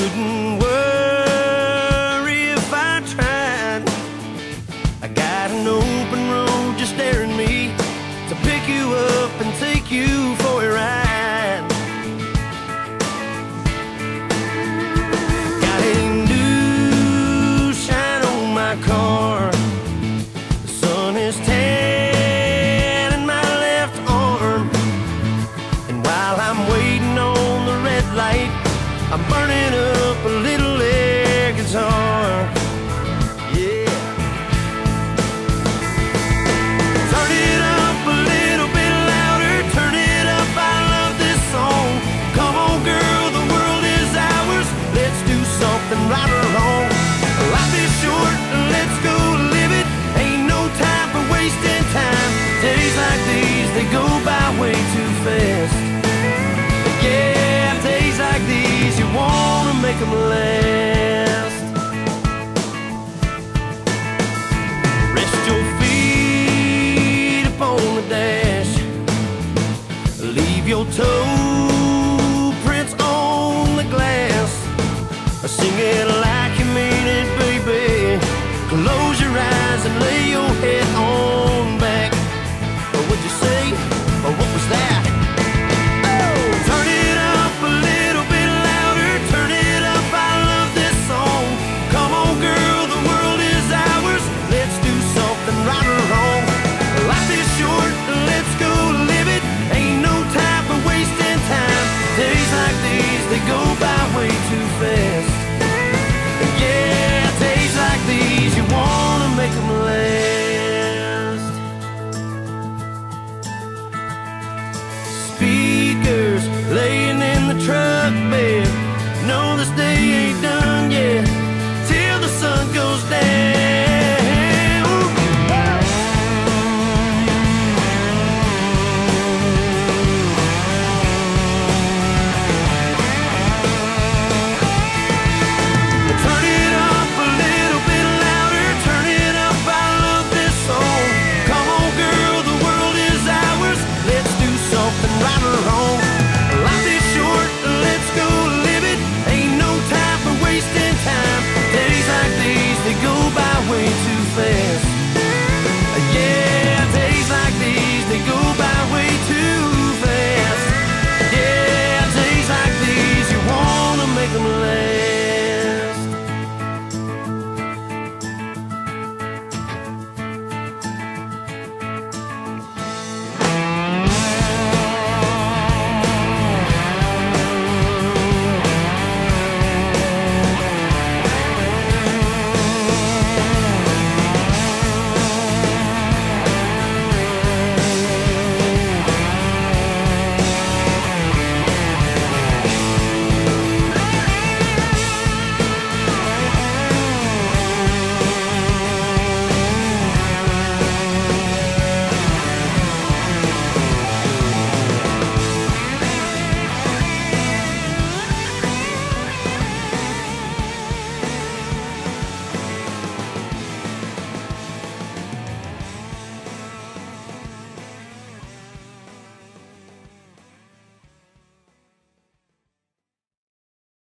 Wouldn't I'm burning up a little air guitar.